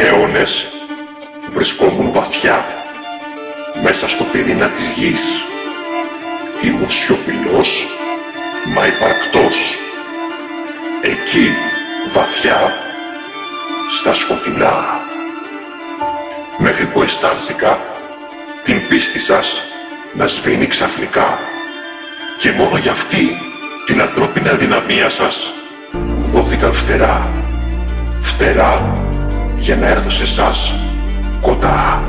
αιώνες βρισκόμουν βαθιά μέσα στο πυρήνα της γης. Ήμουν σιωπηλός, μα υπαρκτός. Εκεί, βαθιά, στα σκοτεινά. Μέχρι που αισθάνθηκα την πίστη σας να σβήνει ξαφνικά. Και μόνο για αυτή την ανθρώπινη αδυναμία σας μου δόθηκαν φτερά. Φτερά για να έρθω σε εσάς κοντά.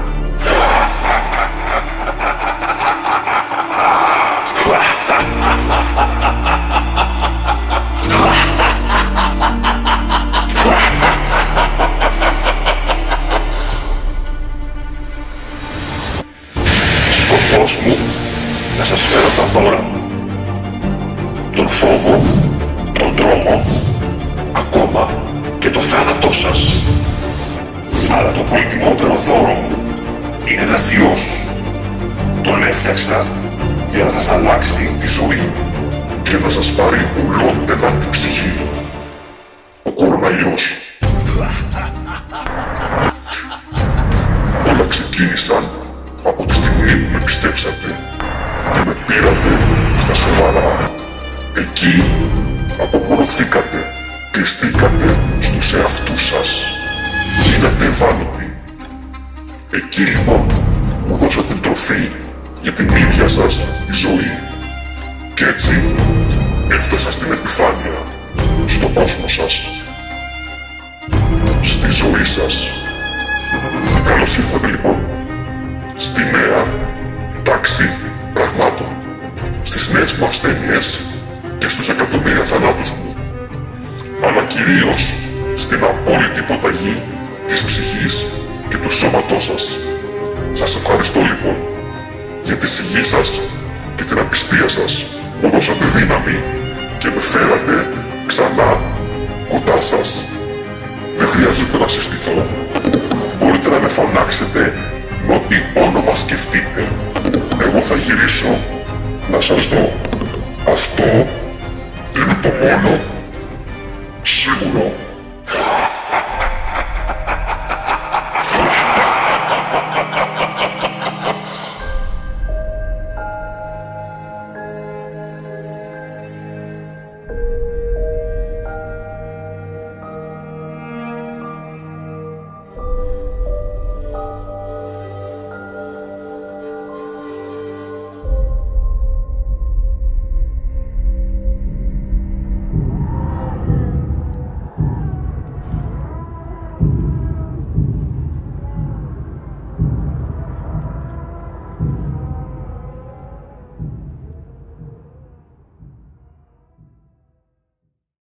Σκοπός μου να σας φέρω τα δώρα μου. Τον φόβο, τον τρόμο, Αλλά το πολύτιμότερο δώρο μου είναι ένας ιός. Τον έφτιαξα για να σας αλλάξει τη ζωή και να σας πάρει ολότελα την ψυχή. Ο κοροναϊός. Όλα ξεκίνησαν από τη στιγμή που με πιστέψατε και με πήρατε στα σοβαρά. Εκεί απομονωθήκατε, κλειστήκατε στους εαυτούς σας. Γίνατε ευάλωτοι. Εκεί λοιπόν μου δώσατε τροφή για την ίδια σας τη ζωή. Κι έτσι έφτασα στην επιφάνεια, στον κόσμο σας, στη ζωή σας. Καλώς ήρθατε λοιπόν στη νέα τάξη πραγμάτων, στις νέες μου ασθένειες και στους εκατομμύρια θανάτους μου, αλλά κυρίως στην απόλυτη υποταγή της ψυχής και του σώματός σας. Σας ευχαριστώ λοιπόν για τη σιγή σας και την απιστία σας μου δώσατε δύναμη και με φέρατε ξανά κοντά σας. Δεν χρειάζεται να συστηθώ. Μπορείτε να με φωνάξετε με ό,τι όνομα σκεφτείτε. Εγώ θα γυρίσω να σας δω. Αυτό είναι το μόνο σίγουρο